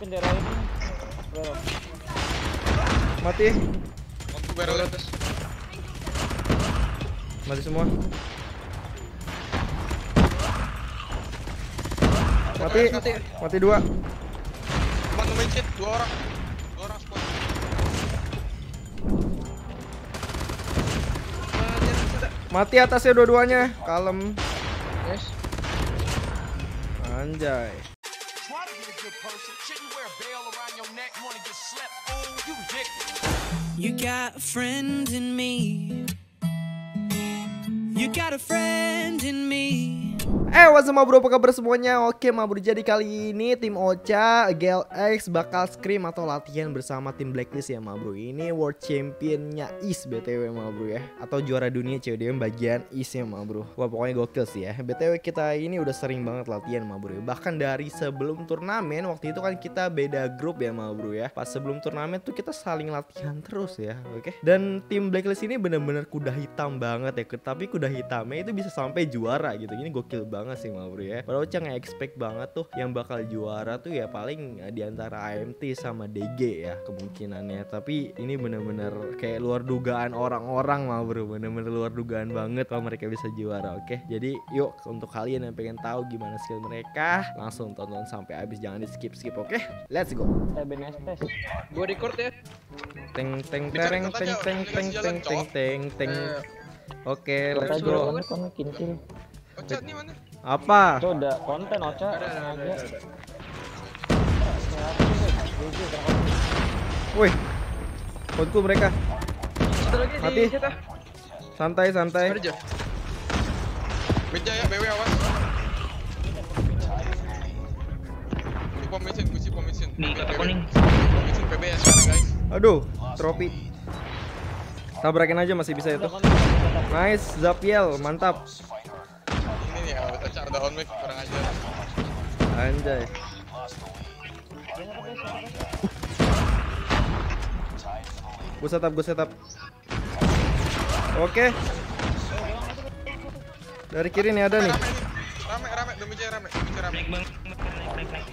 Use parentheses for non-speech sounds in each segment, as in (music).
Bendera ini. Bro. Mati. Untuk barrel atas. Mati semua. Mati. Mati. Mati dua. Cuma shit, dua orang. Dua orang squad. Mati atasnya dua-duanya. Kalem. Yes. Anjay. Try to be a good person. Shouldn't wear a bell around your neck. You wanna get slept? Fool, you ridiculous. You got a friend in me. You got a friend in me. Eh, what's up bro, apa kabar semuanya? Oke ma bro, jadi kali ini tim Ocha, Gel X bakal scrim atau latihan bersama tim Blacklist ya ma bro Ini World Championnya East BTW ma bro ya. Atau juara dunia CODM bagian East ya ma bro Wah pokoknya gokil sih ya. BTW kita ini udah sering banget latihan ma bro ya. Bahkan dari sebelum turnamen, waktu itu kan kita beda grup ya ma bro ya. Pas sebelum turnamen tuh kita saling latihan terus ya, oke? Dan tim Blacklist ini bener-bener kuda hitam banget ya. Tapi kuda hitamnya itu bisa sampai juara gitu. Ini gokil banget sih ma bro ya. Padahal nggak expect banget tuh yang bakal juara tuh ya paling eh, di antara AMT sama DG ya kemungkinannya. Tapi ini bener-bener kayak luar dugaan orang-orang ma bro Bener-bener luar dugaan banget kalau mereka bisa juara oke? Jadi yuk untuk kalian yang pengen tahu gimana skill mereka Langsung tonton sampai habis. Jangan di skip skip oke? Let's go. Eh. Gua record ya. Teng teng tereng kata teng teng teng teng teng cowok. teng teng Eh, Oke Kita let's go Ocha nih mana? Apa? Itu udah konten Ocha. Ada, ada, Kodku mereka Mati. Santai santai. Meja ya, BW awas. Kunci. Nih, kuning. PB ya sekarang guys. Aduh trofi Tabrakin aja masih bisa itu Nice Zapiel mantap ya, Ocha udah on mic, kurang aja. Anjay Gue setup, gue setup Oke Dari kiri nih ada nih Rame. Rame, demi Jaya rame, demi Jaya rame. Naik bang, naik naik naik.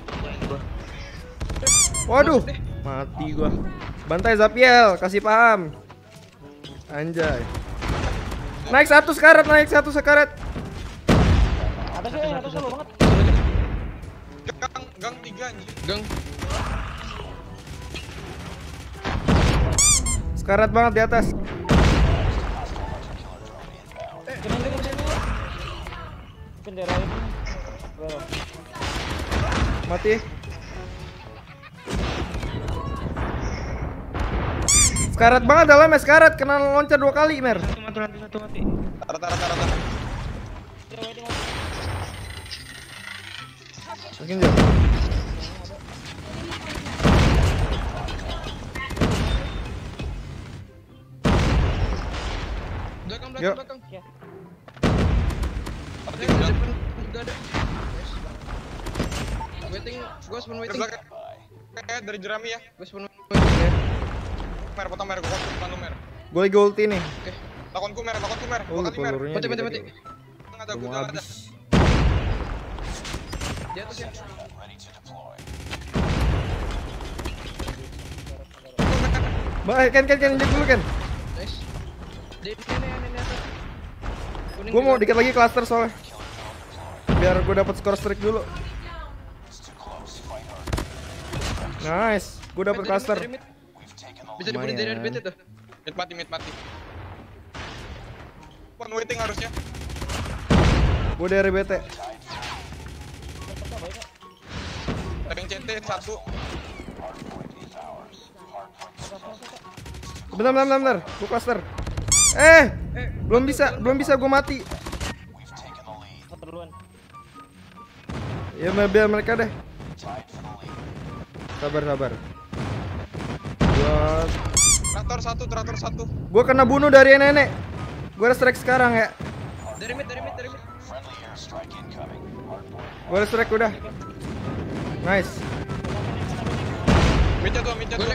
Gua. Waduh Mati gua Bantai Zapiel Kasih paham Anjay Naik satu sekarat Naik satu sekarat Atas ya, atas lu banget. Gang, gang tiga anjir. Gang. Sekarat banget di atas Bendera ini. Bro. Mati Sekarat banget dalamnya sekarat Kena loncat dua kali Mer Satu mati, satu. Makin jauh Belakang, Yuk. belakang, belakang. Ya. Oke, di depan juga ada. Waiting, gua spawn waiting. Eh, dari jerami ya. Gua spawn waiting. Mer, potong mer, gua potong depan lu mer. Gue lagi ulti nih Oke. Lakonku mer, lakonku mer. Oh pelurunya Mati, mati, mati. Tengah ada, gua ada. Habis Di atas ya. Baik Ken Ken Ken injek dulu Nice. Di ini, atas. Kuning Gue mau dikit lagi cluster soalnya Biar gue dapat skor streak dulu Nice Gue dapat cluster mid, mid. Bisa dibunuh dari mid itu. Mid mati, mid mati. Spawn waiting harusnya. Gue dari BT CT satu. Bentar bentar bentar, bentar. Gue cluster Eh Belum bisa Belum bisa gue mati. Ya biar mereka deh Sabar sabar Gua Traktor satu, traktor satu. Gua kena bunuh dari nenek Gue strike sekarang ya Dari mid, dari mid, dari mid. Gue strike udah Nice Midnya tuh, midnya tuh.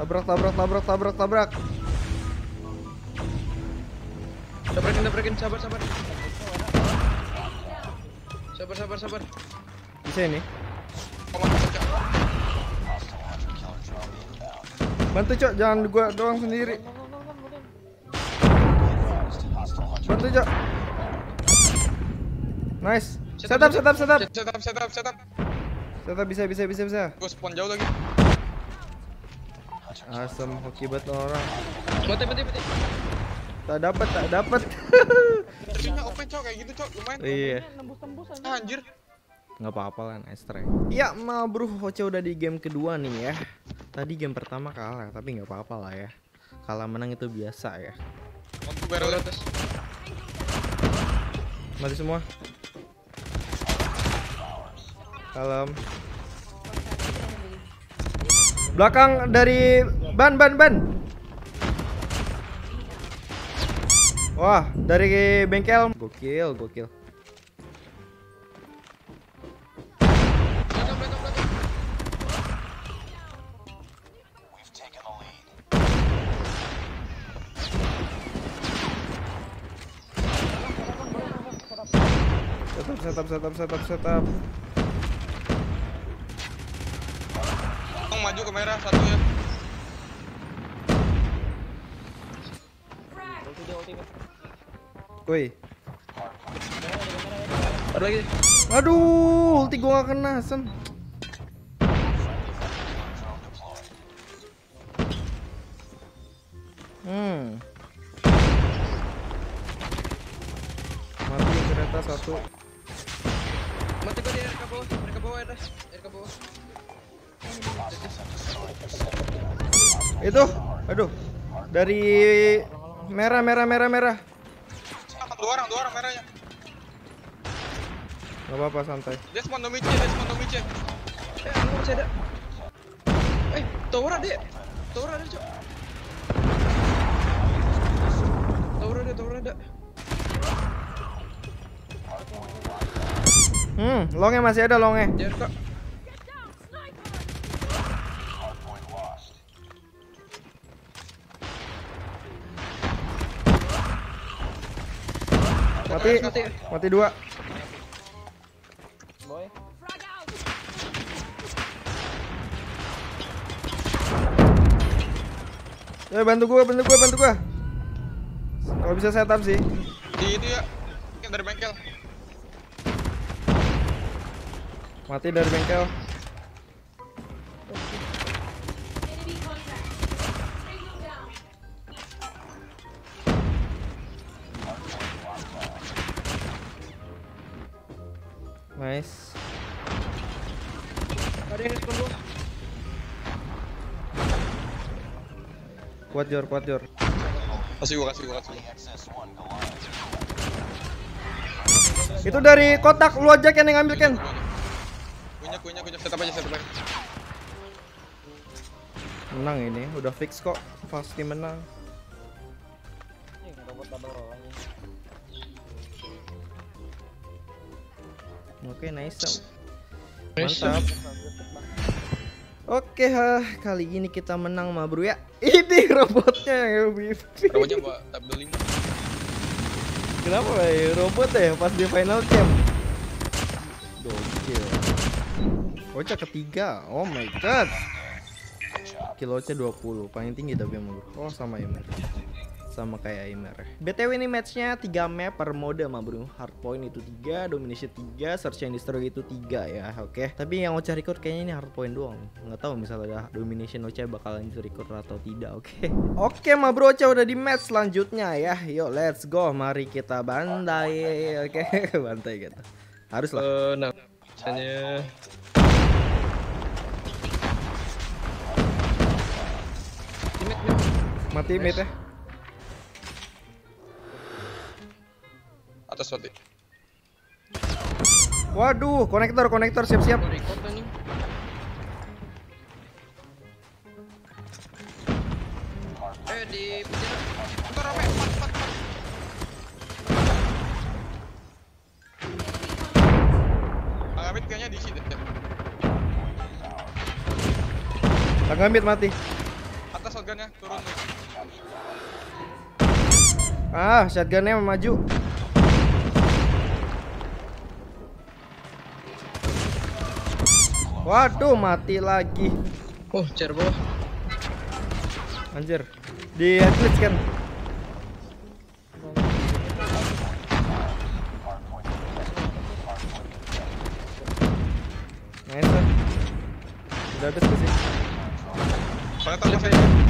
Tabrak, tabrak, tabrak, tabrak, tabrak. Tabrakin, tabrakin, sabar, sabar. Sabar, sabar, sabar. Bisa ini. Bantu cok, jangan gua doang sendiri. Bantu cok. Nice. Setup, setup, setup. Setup, setup, setup. Setup bisa, bisa, bisa, bisa. Gue spawn jauh lagi. Asem, hoki banget orang. Mati, mati, mati. Tak dapat, tak dapat. Terusnya open cok kayak gitu cok, lumayan. iya. Nembus-tembus aja. Ah, anjir. Nggak apa-apa lah, nice try. Ya, ma bro, Hoce udah di game kedua nih ya. Tadi game pertama kalah, tapi nggak apa-apa lah ya. Kalah menang itu biasa ya. Mau barrel atas. Mati semua. Kalem. Belakang dari ban ban ban. Wah, dari bengkel. Gokil, gokil. Setup, setup, setup, setup, maju ke merah satu ya. Woi. Ada lagi. Aduh, ulti gua gak kena, Sem. Hmm. Mati kereta satu. Mati dia RK bawah, RK bawah. RK bawah. Itu, aduh. Dari merah, merah, merah, merah. Ah, Dua orang, dua orang merahnya. Gak apa-apa, santai. Dia spawn domice, dia spawn domice. Eh, lu masih ada. Eh, tower ada. Tower ada, cok. Hmm, longnya masih ada longnya. RK. Mati, Mati. mati dua. Boy. Eh bantu gua, bantu gua, bantu gua. Kalau bisa setup sih. Di itu ya. Dari bengkel. Mati dari bengkel. Nice. Ada yang. Kuat Jor, kuat Jor. Kasih gua, kasih gua, kasih gua. Itu dari kotak lu aja Ken yang ngambil Ken. Punya, punya. Setup aja, setup aja. Menang ini, udah fix kok. Pasti menang. Oke, nice. Mantap. Oke, ha, kali ini kita menang mah bro ya. (laughs) Ini robotnya yang MVP. Robotnya bawa tab 5. Kenapa ya robot ya pas di final camp? Gokil. Ocha ketiga. Oh my god. Kilo Ocha 20, paling tinggi tapi emang. Oh sama Aimer. Sama kayak Aimer. BTW ini matchnya 3 map per mode mah bro. Hardpoint itu 3, Domination 3, Search and Destroy itu 3 ya. Oke. Tapi yang Ocha record kayaknya ini hardpoint doang. Nggak tahu misalnya ada Domination Ocha bakalan di record atau tidak. Oke. Oke mah bro Ocha udah di match selanjutnya ya. Yuk let's go. Mari kita (laughs) bantai. Oke, bantai gitu. Harus lah. Eh, nah, Mati mid ya. Atas mati. Waduh, konektor, konektor siap-siap. Record anjing. Eh di empat, empat, kayaknya di sini. mati. Shotgunnya, turun nih. Ah, shotgunnya maju. Waduh, mati lagi. Oh, chair bawah. Anjir. Di headlist kan. Nice. Udah habis sih? Paleta masih ada.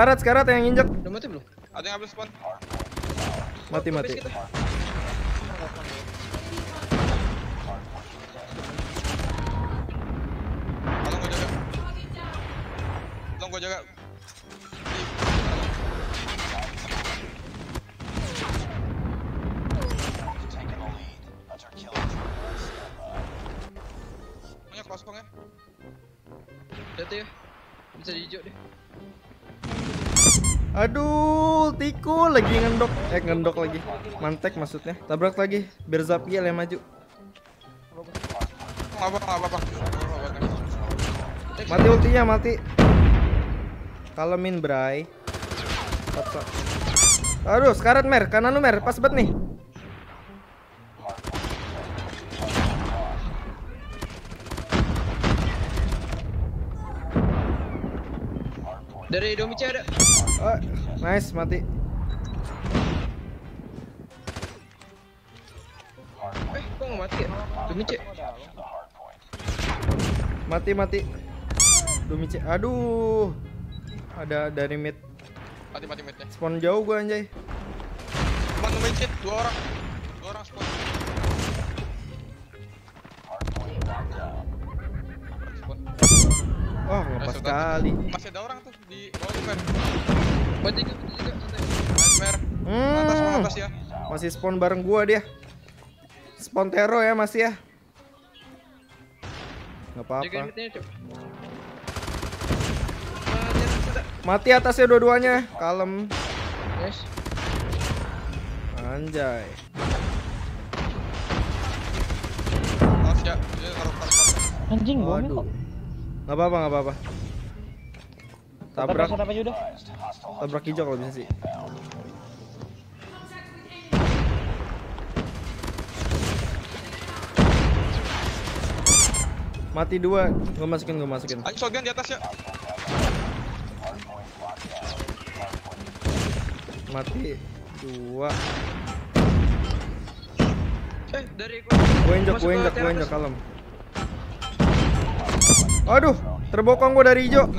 Sekarat, sekarat yang injek. Udah mati belum? Ada yang habis spawn. Mati, mati. Tolong gua jaga. Tolong gua jaga. Punya kosong ya. Hati ya. Bisa hijau deh. Aduh, tiku lagi ngendok. Eh, ngendok lagi. Mantek maksudnya. Tabrak lagi. Biar Zapiel yang maju. Mati ultinya, mati. Kalemin, Bray. Aduh, sekarat mer, kanan lu mer, pas banget nih. Dari Domice ada. Ah, nice, mati. Eh, kok nggak mati ya? Domice. Mati, mati. Dumice. Aduh. Ada dari mid. Mati, mati, mati. Spawn jauh gua anjay. Nemuin cheat, dua orang. Dua orang spawn. Wah, ngepas sekali. Masih ada orang tuh santai. Nice, Hmm. atas ya. Masih spawn bareng gua dia. Spawn tero ya masih ya. Nggak Jaga apa-apa. ada. Mati atasnya dua-duanya. Kalem. Anjay. Ya. Anjing Waduh. Nggak apa-apa, nggak apa-apa. Tabrak, Tabrak aja udah. tabrak hijau kalau bisa sih. Mati dua, gue masukin, gue masukin. Ayo shotgun di atas ya. Mati dua. Eh, dari Gue injek, gue injek, gue injek, kalem. Aduh, terbokong gue dari hijau.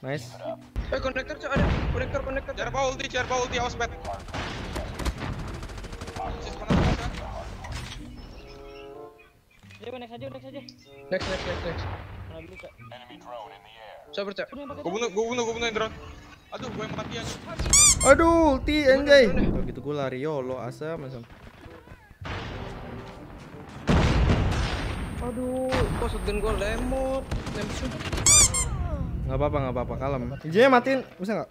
Nice. Eh, konektor, Cok, ada. Konektor, konektor. Ulti, ulti, awas bet. Next aja, next aja. Next, next, next, next. Mana dulu? Sabar, Cok. Gua bunuh, gua bunuh, gua bunuh drone. Aduh, gua yang mati anjing. Aduh, ulti anjay. Kalau gitu gue lari yolo asam asam. Aduh, kok shotgun gua lemot. Lemot Nggak apa-apa, nggak apa-apa, kalem. Hijaunya matiin, bisa nggak?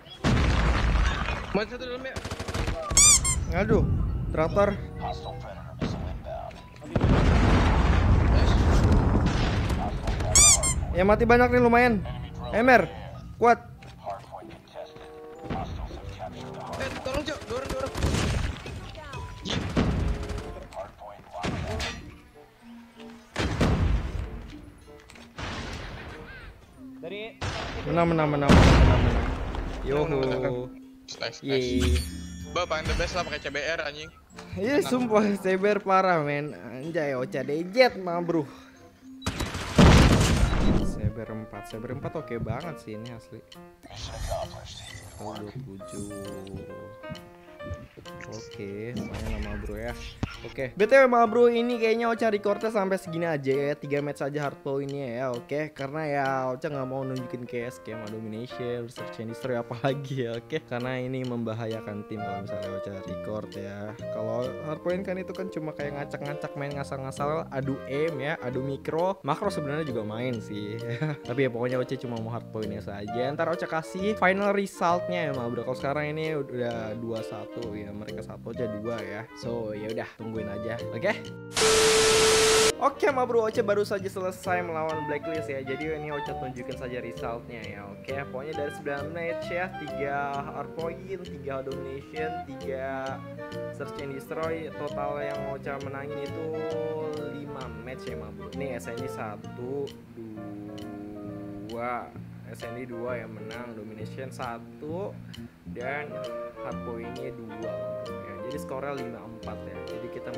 Mati satu dalam ya. Aduh, traktor. Ya mati banyak nih lumayan. Emer, kuat. Eh, tolong, Cok. Dari Menang, menang, menang, menang, menang, menang. Yoho. Nice, nice. Ba, paling the best lah pakai CBR anjing. Iya sumpah cyber parah men Anjay Ocha Dejet mah bro Cyber 4 Cyber 4 oke banget sih ini asli Oh 27 Oke Oke, lumayan nama bro ya. Oke, BTW ma bro ini kayaknya Ocha recordnya sampai segini aja ya. 3 match aja hard ini ya Oke, karena ya Ocha nggak mau nunjukin kayak skema domination, search and destroy apa lagi ya Oke, karena ini membahayakan tim kalau misalnya Ocha record ya. Kalau hard point kan itu kan cuma kayak ngacak-ngacak main ngasal-ngasal adu aim ya, adu mikro. Makro sebenarnya juga main sih. (laughs) Tapi ya pokoknya Ocha cuma mau hard pointnya saja. Ntar Ocha kasih final resultnya ya ma bro. Kalau sekarang ini udah 2-1 ya mereka satu aja dua ya. So ya udah tungguin aja oke? Oke ma bro Oce baru saja selesai melawan Blacklist ya. Jadi ini Oce tunjukin saja resultnya ya Oke? Pokoknya dari 9 match ya 3 hard point, 3 domination, 3 search and destroy. Total yang Oce menangin itu 5 match ya ma bro. Ini SNI 1, 2 SND 2 yang menang Domination 1 Dan hard pointnya 2 ya, Jadi skornya 5-4 ya. Jadi kita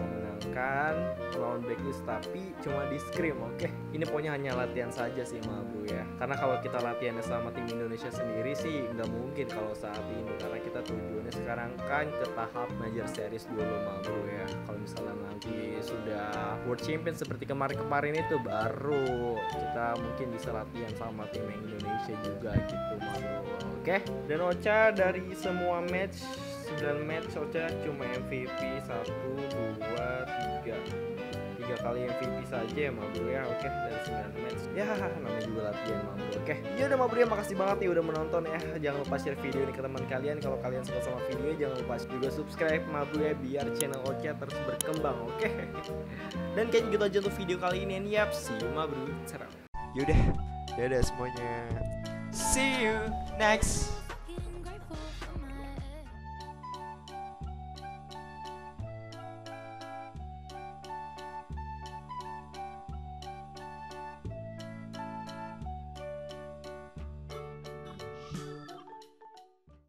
memenangkan melawan blacklist Tapi cuma di scrim oke? Okay? Ini pokoknya hanya latihan saja sih ma bro ya. Karena kalau kita latihannya sama tim Indonesia sendiri sih nggak mungkin kalau saat ini. Karena kita tujuannya sekarang kan ke tahap Major Series dulu ma bro ya. Kalau misalnya nanti sudah World Champion seperti kemarin-kemarin itu baru kita mungkin bisa latihan sama tim Indonesia juga gitu ma bro Oke, dan Ocha dari semua match 9 match Ocha cuma MVP 1 2 3 tiga. Kali MVP saja ya ma bro ya. Oke dari 9 match. Ya namanya juga latihan ma bro oke ya udah ma bro ya. Makasih banget ya udah menonton ya. Jangan lupa share video ini ke teman kalian. Kalau kalian suka sama video jangan lupa juga subscribe ma bro ya biar channel Ocha terus berkembang oke? (laughs) Dan kayaknya gitu aja untuk video kali ini. And yap see you ma bro serang Yaudah, dadah semuanya. See you next